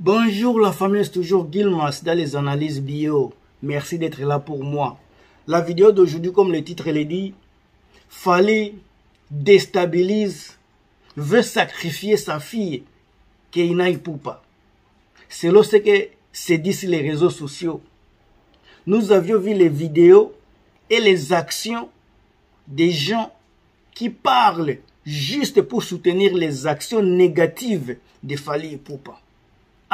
Bonjour la famille, c'est toujours Gilmas dans les analyses bio. Merci d'être là pour moi. La vidéo d'aujourd'hui, comme le titre le dit, Fali déstabilise, veut sacrifier sa fille, Keina Ipupa. Selon ce que se dit sur les réseaux sociaux, nous avions vu les vidéos et les actions des gens qui parlent juste pour soutenir les actions négatives de Fali Ipupa.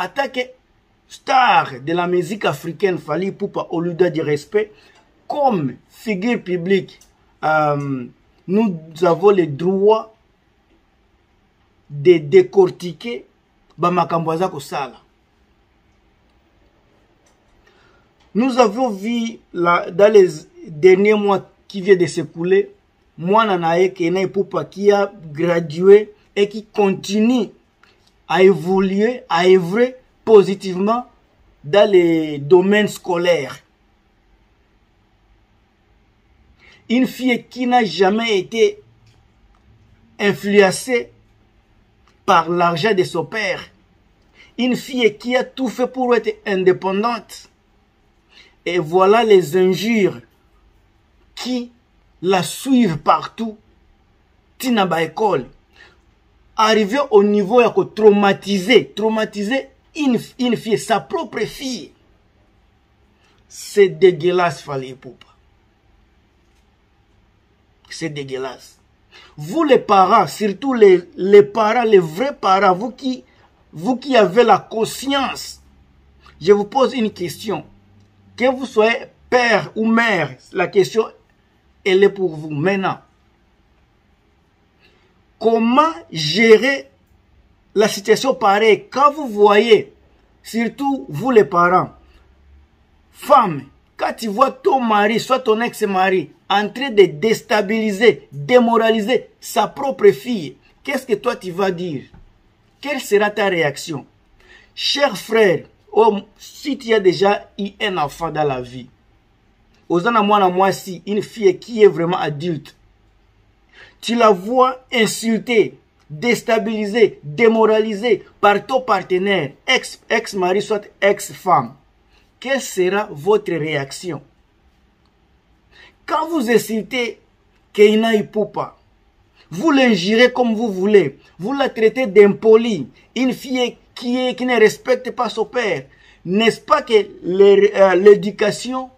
Attaque star de la musique africaine Fali Ipupa au lieu du respect comme figure publique euh, nous avons le droit de décortiquer bamakambo aza kosala. Nous avons vu la, dans les derniers mois qui viennent de s'écouler mwana na ye kena epupa qui a gradué et qui continue à évoluer à œuvrer positivement dans les domaines scolaires une fille qui n'a jamais été influencée par l'argent de son père. Une fille qui a tout fait pour être indépendante. Et voilà les injures qui la suivent partout. Tina ba école. Arrivé au niveau à traumatiser, traumatiser une, fille, sa propre fille. C'est dégueulasse, fallait pour c'est dégueulasse. Vous les parents, surtout les, les parents, les vrais parents, vous qui, vous qui avez la conscience, je vous pose une question. Que vous soyez père ou mère, la question, elle est pour vous maintenant. Comment gérer la situation pareille. Quand vous voyez, surtout vous les parents, femmes, quand tu vois ton mari, soit ton ex-mari, en train de déstabiliser, démoraliser sa propre fille, qu'est-ce que toi tu vas dire? Quelle sera ta réaction? Cher frère, oh, si tu as déjà eu un enfant dans la vie, moi, moi si une fille qui est vraiment adulte, tu la vois insultée, déstabilisée, démoralisée par ton partenaire, ex-mari, soit ex-femme. Quelle sera votre réaction? Quand vous insultez Keina Ipupa, vous l'injurez comme vous voulez, vous la traitez d'impoli, une fille qui, est, qui ne respecte pas son père. N'est-ce pas que l'éducation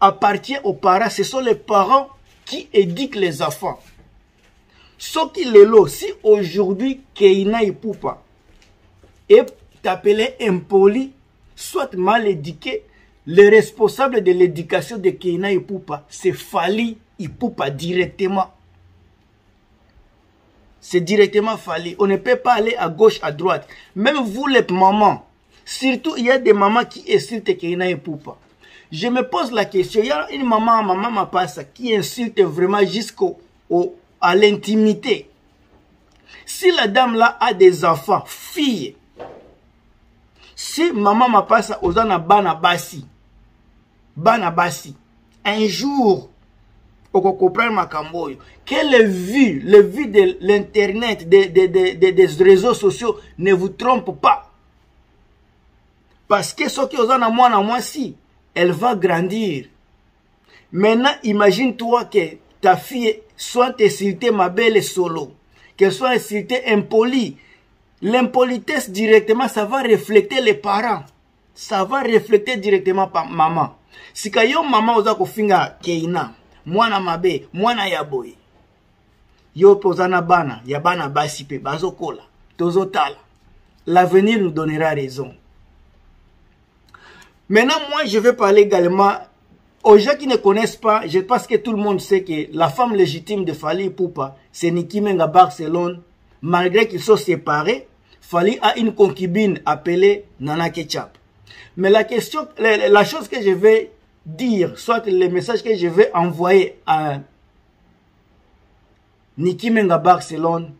appartient aux parents? Ce sont les parents qui éduquent les enfants. Est là, si aujourd'hui Keina est appelé impoli, soit mal éduqué, le responsable de l'éducation de Keina Ipupa, c'est Fali Ipupa directement. C'est directement Fali. On ne peut pas aller à gauche, à droite. Même vous les mamans, surtout il y a des mamans qui insultent Keina Ipupa. Je me pose la question, il y a une maman, maman ma passe, qui insulte vraiment jusqu'au à l'intimité. Si la dame là a des enfants, filles, si maman ma passe aux bana basi, bana basi. Un jour okokoprenre makambo oyo. Que les vues les vues de l'internet de, de, de, de, des réseaux sociaux ne vous trompent pas. Parce que soki oza na mwana mwasi elle va grandir. Maintenant imagine-toi que ta fille soit insultée ma belle solo. Qu'elle soit insultée impolie. L'impolitesse directement ça va refléter les parents. Ça va refléter directement par maman. Sika yo mama oza kofinga keina mwana mabe mwana ya yo mpe oza na bana ya bana basi mpe bazokola tozotala. L'avenir nous donnera raison maintenant moi je vais parler également aux gens qui ne connaissent pas je pense que tout le monde sait que la femme légitime de Fali Poupa c'est Niki Menga Barcelone. Malgré qu'ils sont séparés Fali a une concubine appelée Nana Ketchup. Mais la question, la, chose que je vais dire, soit le message que je vais envoyer à Niki Menga Barcelone,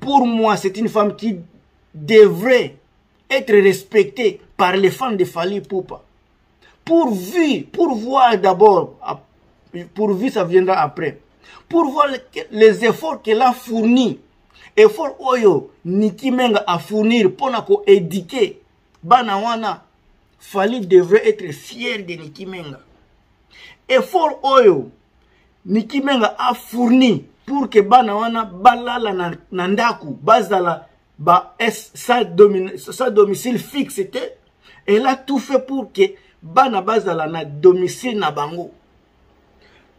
pour moi, c'est une femme qui devrait être respectée par les fans de Fali Poupa. Pourvu, pour voir d'abord, pourvu ça viendra après, pour voir les efforts qu'elle a fournis. Effort oyo niki menga afournir mpona koédike bana wana fali devrait être fier de niki menga effort oyo niki menga afourni pour que bana wana balala na, ndako bazala ba sa, domi, sa domicile fixe te elle a tout fait pour que bana bazala na domicile na bango.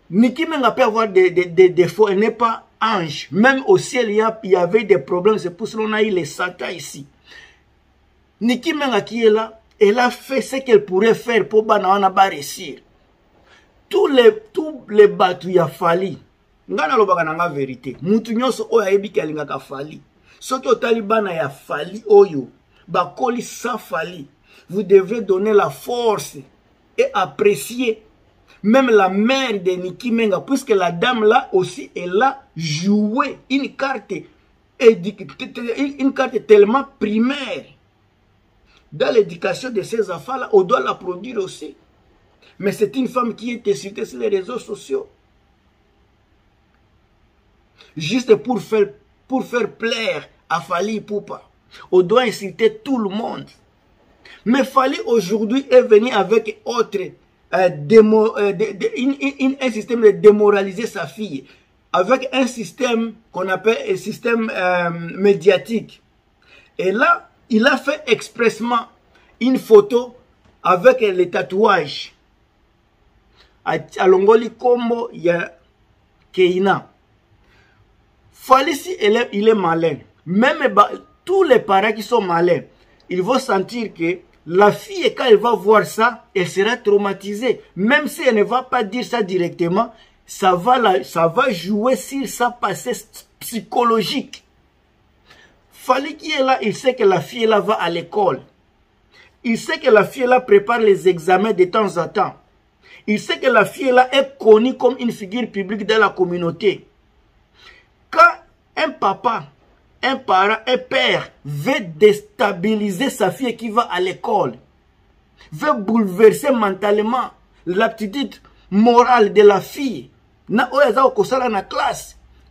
Niki menga peut avoir des, des, des défauts elle n'est pas ange. Même au ciel il y, a, il y avait des problèmes c'est pour cela qu'on a eu les satan ici. Niki menga qui est là elle a fait ce qu'elle pourrait faire pour bana wana ba réussir. Tous les tous les bato ya fali. Ngai nalobaka na nga verité mutu nyonso oyo ayebi ke alingaka fali soki otali bana ya fali oyo bakoli sa fali vous devrez donner la force et apprécier. Même la mère de Niki Menga puisque la dame là aussi elle a joué une carte une carte tellement primaire dans l'éducation de ces enfants là on doit la produire aussi. Mais c'est une femme qui est insultée sur les réseaux sociaux. Juste pour faire, pour faire plaire à Fali Poupa. On doit insulter tout le monde. Mais Fali aujourd'hui est venu avec autre, euh, démo, euh, une, une, un système de démoraliser sa fille, avec un système qu'on appelle un système euh, médiatique. Et là, il a fait expressement une photo avec les tatouages. À Longoli Kombo, il y a Keina. Fali si il est malin. Même tous les parents qui sont malins, ils vont sentir que la fille, quand elle va voir ça, elle sera traumatisée. Même si elle ne va pas dire ça directement, ça va, la, ça va jouer sur sa passé psychologique. Fali qui est là, il sait que la fille là va à l'école. Il sait que la fille là prépare les examens de temps en temps. Il sait que la fille là est connue comme une figure publique dans la communauté. Un papa, un parent, un père veut déstabiliser sa fille qui va à l'école, veut bouleverser mentalement l'aptitude morale de la fille,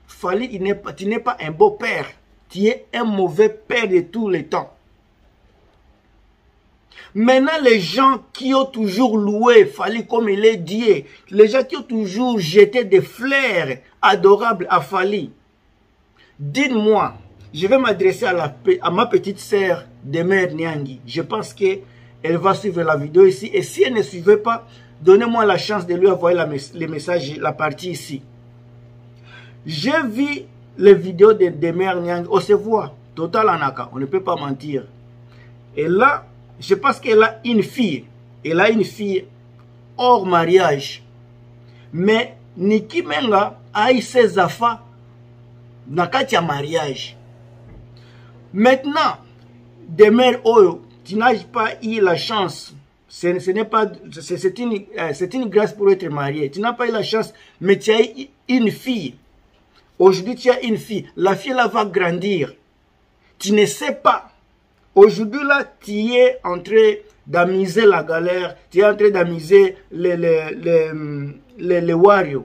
fallait tu n'es pas un beau père, tu es un mauvais père de tous les temps. Maintenant, les gens qui ont toujours loué Fali comme il est dit, les gens qui ont toujours jeté des fleurs adorables à Fali, dites-moi, je vais m'adresser à, ma petite sœur Demer Nyangui. Je pense qu'elle va suivre la vidéo ici. Et si elle ne suivait pas, donnez-moi la chance de lui envoyer les messages, la partie ici. J'ai vu les vidéos de Demer Nyangui. On se voit, total anaka, on ne peut pas mentir. Et là, je pense qu'elle a une fille. Elle a une fille hors mariage. Mais Niki Menga a eu ses affaires na kati ya mariage. Maintenant, des mères oyo, n'as pas eu la chance. Ce, n'est pas, c'est une, c'est une grâce pour être marié. Tu n'as pas eu la chance, mais tu as eu une fille. Aujourd'hui, tu as une fille. La fille là va grandir. Tu ne sais pas Aujourd'hui, là, tu es en train d'amuser la galère, tu es en train d'amuser les, les, les, les, les.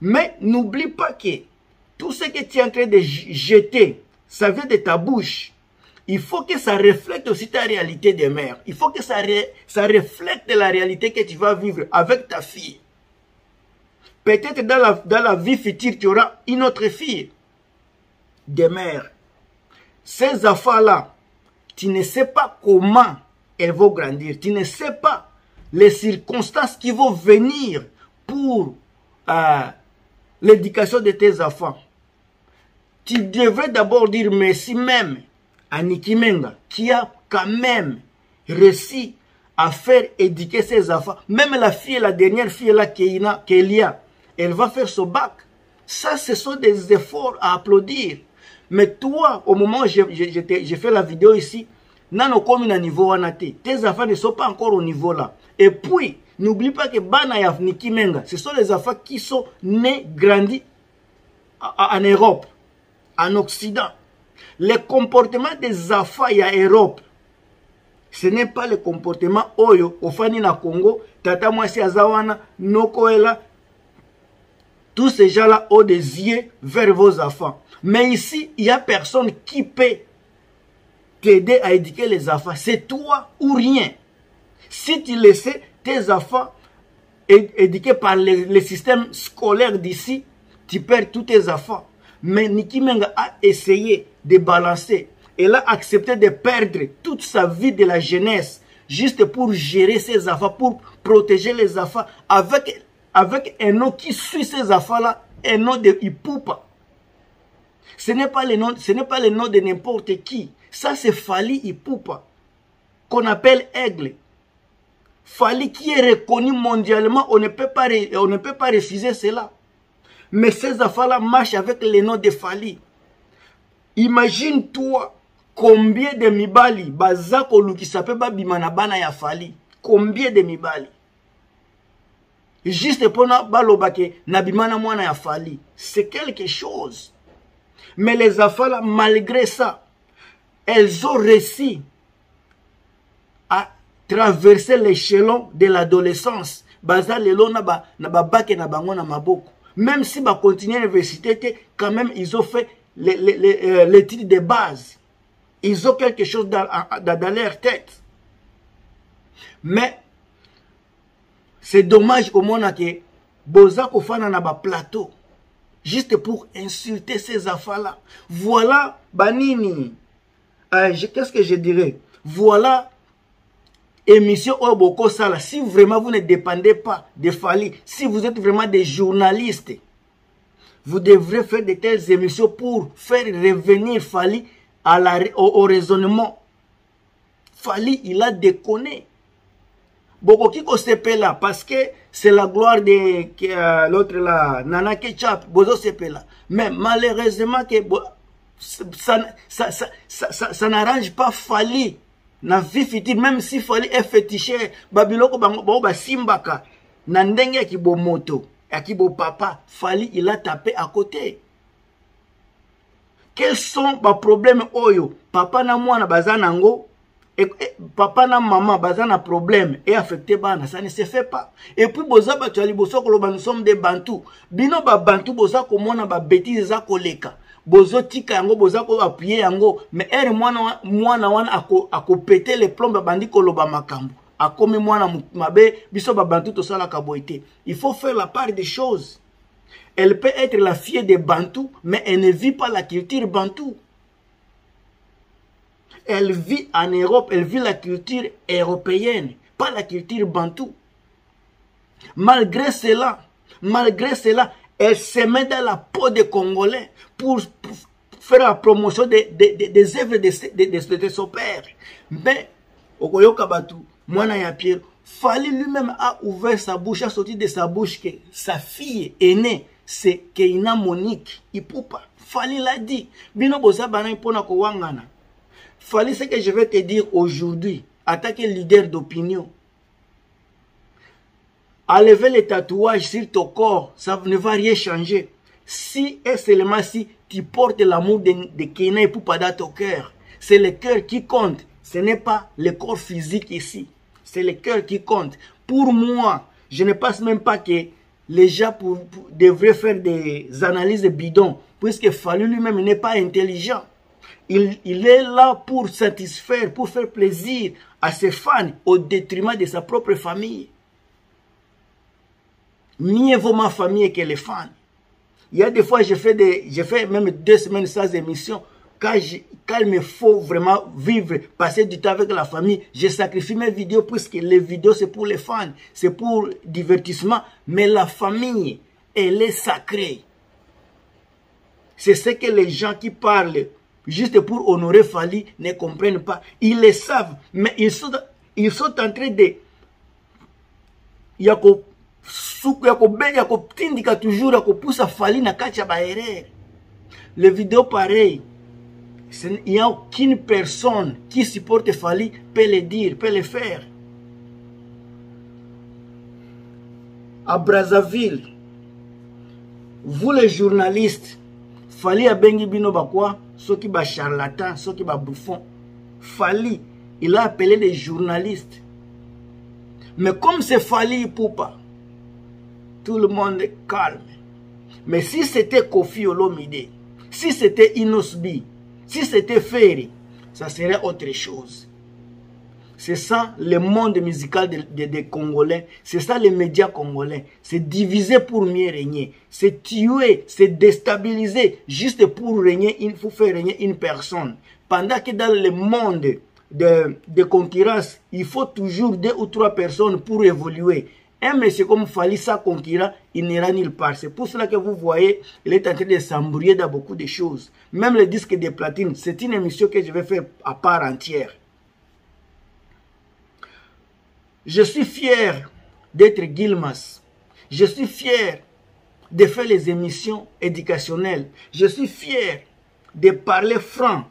Mais n'oublie pas que tout ce que tu es en train de jeter, ça vient de ta bouche. Il faut que ça reflète aussi ta réalité de mère. Il faut que ça, reflète la réalité que tu vas vivre avec ta fille. Peut-être dans la, dans la vie future, tu auras une autre fille de mère. Ces affaires-là, tu ne sais pas comment elles vont grandir. Tu ne sais pas les circonstances qui vont venir pour euh, l'éducation de tes enfants. Tu devrais d'abord dire merci même à Niki Menga qui a quand même réussi à faire éduquer ses enfants. Même la fille, la dernière fille là, Kélia, elle va faire son bac. Ça, ce sont des efforts à applaudir. Mais toi, au moment où j'ai fait la vidéo ici, nano komi niveau wana te. Tes enfants ne sont pas encore au niveau là. Et puis, n'oublie pas que Bana ya Niki Menga, ce sont les enfants qui sont nés, grandis en Europe, en Occident. Le comportement des enfants ya Europe, ce n'est pas le comportement oyo ofani na Congo, tata mwasi aza wana noko ela Tous ces gens-là ont des yeux vers vos enfants. Mais ici, il n'y a personne qui peut t'aider à éduquer les enfants. C'est toi ou rien. Si tu laisses tes enfants éduqués par le, système scolaire d'ici, tu perds tous tes enfants. Mais Niki Menga a essayé de balancer. Elle a accepté de perdre toute sa vie de la jeunesse juste pour gérer ses enfants, pour protéger les enfants avec, avec un nom qui suit ces enfants-là, un nom de Ipoupa. Ce n'est pas le nom, ce n'est pas le nom de n'importe qui. Ça, c'est Fali Ipoupa, qu'on appelle Aigle. Fali qui est reconnu mondialement, on ne peut pas, on ne peut pas refuser cela. Mais ces enfants-là marchent avec le nom de Fali. Imagine-toi combien de mibali baza kolukisa mpe babima na bana ya Fali. Combien de mibali? Juste mpona baloba ke na mwana ya Fali. C'est quelque chose. Mais les enfants là, malgré ça, elles ont réussi à traverser l'échelon de l'adolescence. Baza lelo na ba na ba bac na bango na maboko. Même si ba continuer l'université, quand même ils ont fait l'étude les, de base. Ils ont quelque chose dans, dans, leur tête. Mais c'est dommage au monde que boza kofana na ba plateau juste pour insulter ces enfants-là. Voilà, Banini, euh, qu'est-ce que je dirais? Voilà, émission Oboko Sala. Si vraiment vous ne dépendez pas de Fali, si vous êtes vraiment des journalistes, vous devrez faire de telles émissions pour faire revenir Fali à au, raisonnement. Fali, il a déconné. bokoki kosepela parce que c'est la gloire de euh, l'autre là nana ketchup bozosepela mais malheureusement que ça, ça, ça, ça n'arrange pas fali na vie future même si fali est féticheur babiloko bango bao basimbaka. Na ndenge ya kibomoto ya kibopapa fali il a tapé à côté. Quels sont baproblème oyo? Papa na mwana baza nango et, et, papa na maman baza na problème et affecté bana ça ne se fait pas. Et puis boza bato ya liboso koloba nous sommes des bantu. Bino babantu boza komona babétise eza koleka bozotika yango boza koappuye yango. Mais ere mwana, mwana wana akopete ako le plombe abandi koloba makambo. Akomi mwana mabe biso babantu tosalaka boye te il faut faire la part des choses. Elle peut être la fille de bantu mais elle ne vit pas la culture bantu. Elle vit en Europe, elle vit la culture européenne, pas la culture bantou. Malgré cela, malgré cela, elle se met dans la peau des Congolais pour, pour faire la promotion des, des, des œuvres de, de, de, de, son père. Mais, Okoyoka Batu, Mwana ya Pierre, Fali lui-même a ouvert sa bouche, a sorti de sa bouche que sa fille aînée, c'est Keina Monique, Ipupa. Fali l'a dit. Bino boza bana ipona ko wangana. Fallait ce que je vais te dire aujourd'hui, en tant que leader d'opinion. Enlever les tatouages sur ton corps, ça ne va rien changer. Si et seulement si tu portes l'amour de, de Kena et Poupa dans ton cœur, c'est le cœur qui compte. Ce n'est pas le corps physique ici. C'est le cœur qui compte. Pour moi, je ne pense même pas que les gens pour, devraient faire des analyses bidons, puisque Fallu lui-même n'est pas intelligent. Il, il, est là pour satisfaire, pour faire plaisir à ses fans au détriment de sa propre famille. Mieux vaut ma famille que les fans. Il y a des fois, je fais, des, je fais même deux semaines sans émission. Quand, je, il me faut vraiment vivre, passer du temps avec la famille, je sacrifie mes vidéos puisque les vidéos c'est pour les fans, c'est pour divertissement. Mais la famille, elle est sacrée. C'est ce que les gens qui parlent juste pour honorer Fali, ne comprennent pas. Ils le savent, mais ils sont, ils sont en train de... yako suku yako be yako tindika toujours yako poussa Fali na kati ya baerreur. Les vidéos pareilles, il n'y a aucune personne qui supporte Fali peut le dire, peut le faire. À Brazzaville, vous les journalistes, Fali abengi bino bakwa soki ba charlatan, soki ba bouffon. Fali, il a appelé les journalistes. Mais comme c'est Fali Poupa, tout le monde est calme. Mais si c'était Kofi Olomide, si c'était Inosbi, si c'était Ferry, ça serait autre chose. C'est ça le monde musical des de, de Congolais. C'est ça les médias congolais. C'est diviser pour mieux régner. C'est tuer, c'est déstabiliser juste pour régner. Il faut faire régner une personne. Pendant que dans le monde de, de concurrence, il faut toujours deux ou trois personnes pour évoluer. Un monsieur comme Falissa Konkira, il n'ira nulle part. C'est pour cela que vous voyez, il est en train de s'embrouiller dans beaucoup de choses. Même le disque de platine, c'est une émission que je vais faire à part entière. Je suis fier d'être Gilmas. Je suis fier de faire les émissions éducationnelles. Je suis fier de parler franc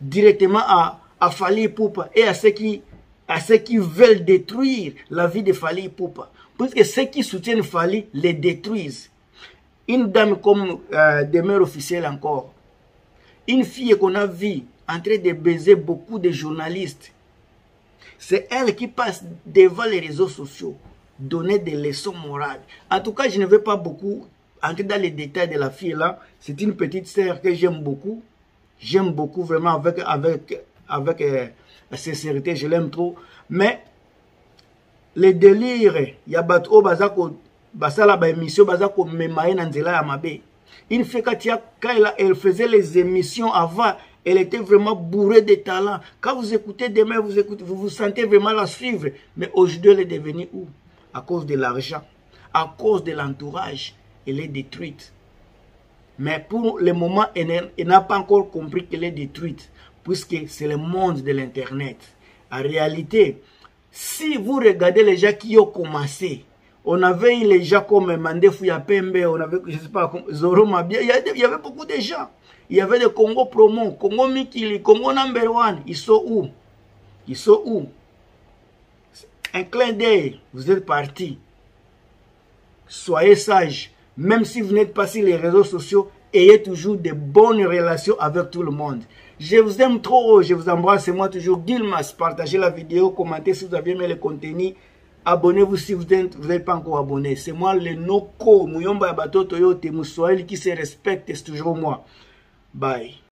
directement à, à Fali Poupa et à ceux qui à ceux qui veulent détruire la vie de Fali Poupa. Puisque ceux qui soutiennent Fali les détruisent. Une dame comme euh, demeure officielle encore. Une fille qu'on a vue en train de baiser beaucoup de journalistes. C'est elle qui passe devant les réseaux sociaux, donner des leçons morales. En tout cas, je ne vais pas beaucoup entrer dans les détails de la fille là. C'est une petite sœur que j'aime beaucoup. J'aime beaucoup vraiment avec, avec, avec euh, la sincérité, je l'aime trop. Mais les délires, il y a bateau bazako basala ba émission bazako memaye na nzela ya mabe. Une fille quand elle faisait les émissions avant, elle était vraiment bourrée de talent. Quand vous écoutez demain, vous écoutez, vous vous sentez vraiment la suivre. Mais aujourd'hui, elle est devenue où? À cause de l'argent, à cause de l'entourage, elle est détruite. Mais pour le moment, elle n'a pas encore compris qu'elle est détruite, puisque c'est le monde de l'Internet. En réalité, si vous regardez les gens qui ont commencé, on avait les gens comme Mandefou Yapembe, on avait, je sais pas, Zoro Mabia, il y avait beaucoup de gens. Il y avait le Congo Promo, Congo Mikili, Congo Number One. Ils sont où? Ils sont où? Un clin d'œil, vous êtes partis. Soyez sages. Même si vous n'êtes pas sur les réseaux sociaux, ayez toujours de bonnes relations avec tout le monde. Je vous aime trop, je vous embrasse. C'est moi toujours Gilmas. Partagez la vidéo, commentez si vous avez aimé le contenu. Abonnez-vous si vous n'êtes vous pas encore abonné. C'est moi le Noko, Muyomba Batoto Yote, Moussoël qui se respecte, c'est toujours moi. Bye.